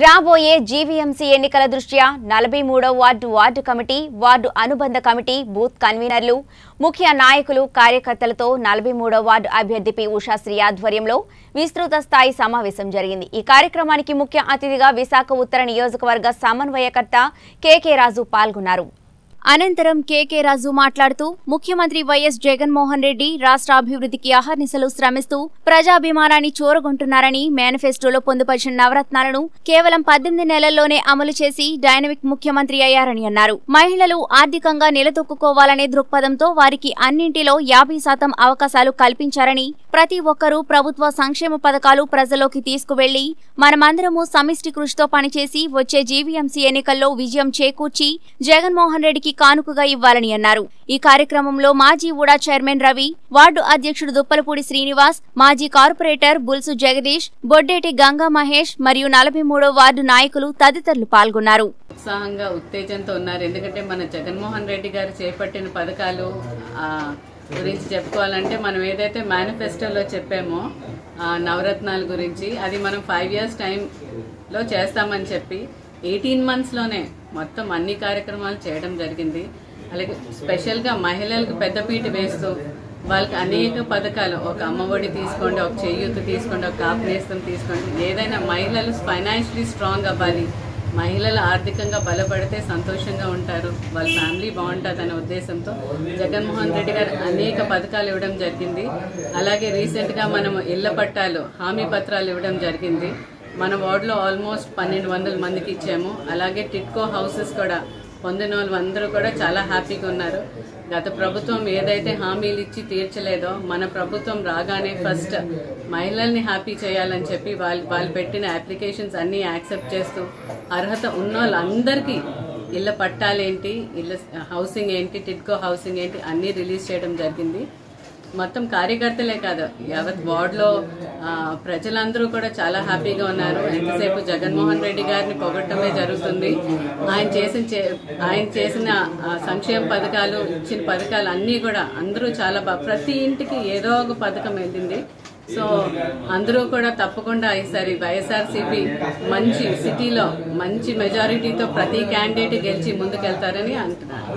రాబోయే జీవీఎంసీ ఎన్నికల దృష్ట్యా నలభై మూడో వార్డు వార్డు కమిటీ వార్డు అనుబంధ కమిటీ బూత్ కన్వీనర్లు ముఖ్య నాయకులు కార్యకర్తలతో నలభై మూడో వార్డు అభ్యర్థి పి. ఉషాశ్రీ ఆధ్వర్యంలో విస్తృత స్థాయి సమావేశం జరిగింది. ఈ కార్యక్రమానికి ముఖ్య అతిథిగా విశాఖ ఉత్తర నియోజకవర్గ సమన్వయకర్త కెకే రాజు పాల్గొన్నారు. అనంతరం కేకే రాజు మాట్లాడుతూ ముఖ్యమంత్రి వైఎస్ జగన్మోహన్ రెడ్డి రాష్ట్ర అభివృద్ధికి అహర్నిశలు శ్రమిస్తూ ప్రజాభిమానాన్ని చూరగొంటున్నారని మేనిఫెస్టోలో పొందుపరిచిన నవరత్నాలను కేవలం పద్దెనిమిది నెలల్లోనే అమలు చేసి డైనమిక్ ముఖ్యమంత్రి అయ్యారని అన్నారు. మహిళలు ఆర్థికంగా నిలదొక్కుకోవాలనే దృక్పథంతో వారికి అన్నింటిలో యాభై శాతం అవకాశాలు కల్పించారని ప్రతి ఒక్కరూ ప్రభుత్వ సంక్షేమ పథకాలు ప్రజల్లోకి తీసుకువెళ్ళి మనమందరము సమిష్టి కృషితో పనిచేసి వచ్చే జీవీఎంసీ ఎన్నికల్లో విజయం చేకూర్చి జగన్మోహన్ రెడ్డికి కానుకగా ఇవ్వాలని అన్నారు. ఈ కార్యక్రమంలో మాజీ ఉడా చైర్మన్ రవి వార్డు అధ్యక్షుడు దుప్పలపూడి శ్రీనివాస్ మాజీ కార్పొరేటర్ బుల్సు జగదీష్ బొడ్డేటి గంగా మహేష్ మరియు నలభై మూడో వార్డు నాయకులు తదితరులు పాల్గొన్నారు. ఉత్సాహంగా ఉత్తేజంతో ఉన్నారు. ఎందుకంటే మన జగన్మోహన్ రెడ్డి గారు చేపట్టిన పథకాలు ఆ, గురించి చెప్పుకోవాలంటే మనం ఏదైతే మేనిఫెస్టోలో చెప్పామో నవరత్నాల గురించి అది మనం ఫైవ్ ఇయర్స్ టైంలో చేస్తామని చెప్పి ఎయిటీన్ మంత్స్లోనే మొత్తం అన్ని కార్యక్రమాలు చేయడం జరిగింది. అలాగే స్పెషల్గా మహిళలకు పెద్దపీట వేస్తూ వాళ్ళకి అనేక పథకాలు ఒక అమ్మఒడి తీసుకోండి ఒక చేయూత తీసుకోండి ఒక కాపునేస్తం తీసుకోండి. ఏదైనా మహిళలు ఫైనాన్షియలీ స్ట్రాంగ్ అవ్వాలి. మహిళలు ఆర్థికంగా బలపడితే సంతోషంగా ఉంటారు. వాళ్ళ ఫ్యామిలీ బాగుంటుంది అనే ఉద్దేశంతో జగన్మోహన్ రెడ్డి గారు అనేక పథకాలు ఇవ్వడం జరిగింది. అలాగే రీసెంట్గా మనం ఇళ్ళ పట్టాలు హామీ పత్రాలు ఇవ్వడం జరిగింది. మన వార్డులో ఆల్మోస్ట్ పన్నెండు వందల మందికి ఇచ్చాము. అలాగే టిట్కో హౌసెస్ కూడా పొందిన వాళ్ళు అందరూ కూడా చాలా హ్యాపీగా ఉన్నారు. గత ప్రభుత్వం ఏదైతే హామీలు ఇచ్చి తీర్చలేదో మన ప్రభుత్వం రాగానే ఫస్ట్ మహిళల్ని హ్యాపీ చేయాలని చెప్పి వాళ్ళు వాళ్ళు పెట్టిన అప్లికేషన్స్ అన్నీ యాక్సెప్ట్ చేస్తూ అర్హత ఉన్న వాళ్ళందరికీ ఇళ్ళ పట్టాలేంటి ఇళ్ళ హౌసింగ్ ఏంటి టిట్కో హౌసింగ్ ఏంటి అన్నీ రిలీజ్ చేయడం జరిగింది. మొత్తం కార్యకర్తలే కాదు యావత్ వార్డులో ప్రజలందరూ కూడా చాలా హ్యాపీగా ఉన్నారు. ఎంతసేపు జగన్మోహన్ రెడ్డి గారిని పొగట్టమే జరుగుతుంది. ఆయన చేసిన చే- ఆయన చేసిన సంక్షేమ పథకాలు ఇచ్చిన పథకాలు అన్నీ కూడా అందరూ చాలా బాగా ప్రతి ఇంటికి ఏదో ఒక పథకం వెళ్ళింది సో అందరూ కూడా తప్పకుండా ఈసారి వైఎస్ఆర్సీపీ మంచి సిటీలో మంచి మెజారిటీతో ప్రతి క్యాండిడేట్ గెలిచి ముందుకెళ్తారని అంటున్నారు.